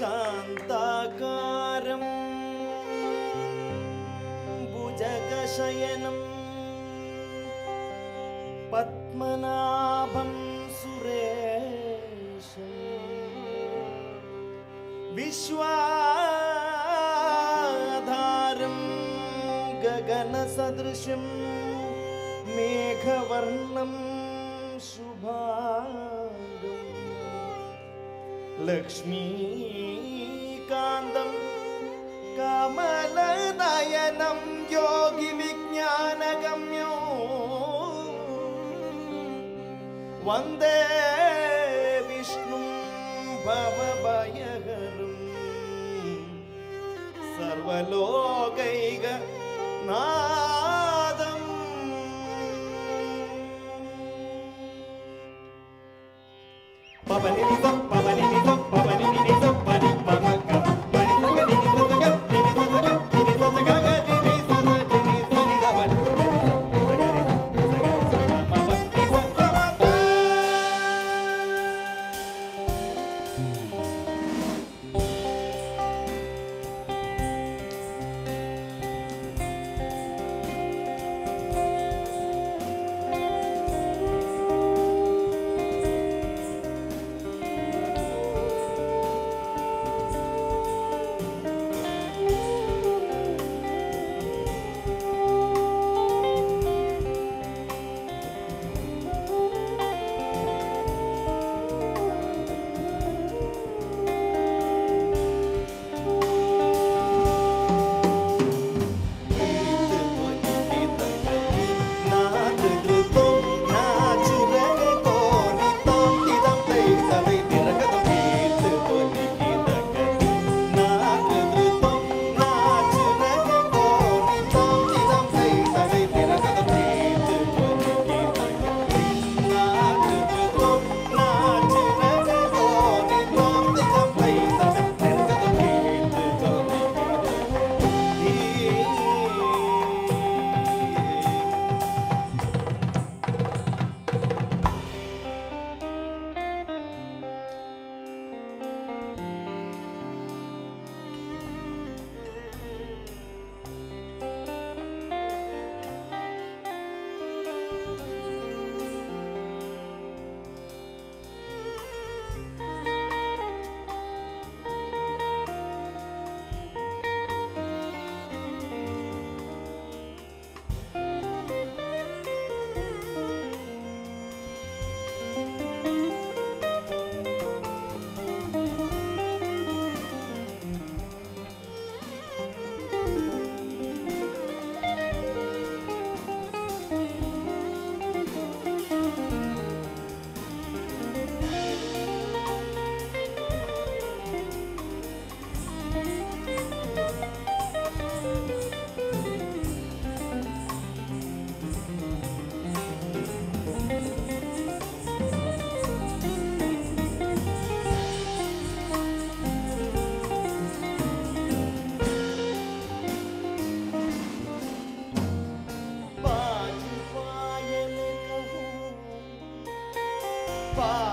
शान्ताकारं भुजकशयनं पद्मनाभं सुरे विश्वाधारं गगनसदृशं मेघवर्णं शुभा ലക്ഷ്മീകാന്തം കമലനയനം യോഗി വിജ്ഞാനഗമ്യോ വന്ദേ വിഷ്ണു ഭവഭയഹരം സർവലോകൈക നാദം പവനിനിസം പവനിനിസം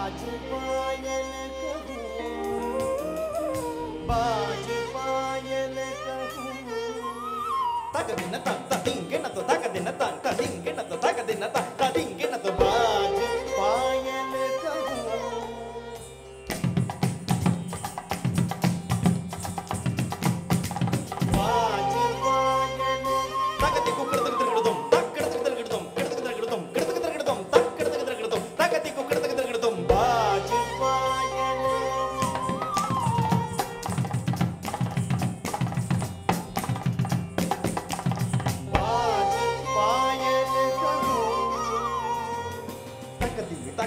बाज पायल कहूँ बाज पायल कहूँ तक दिन तक तदिंगे न तो तक दिन तक तदिंगे न तो तक दिन तक तदिंगे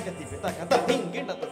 gati beta kata tinggi nata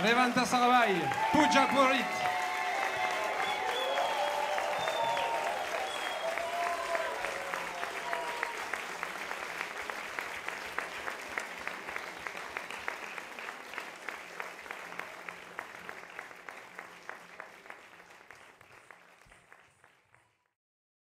Levanta Sarabay, Puja Purit.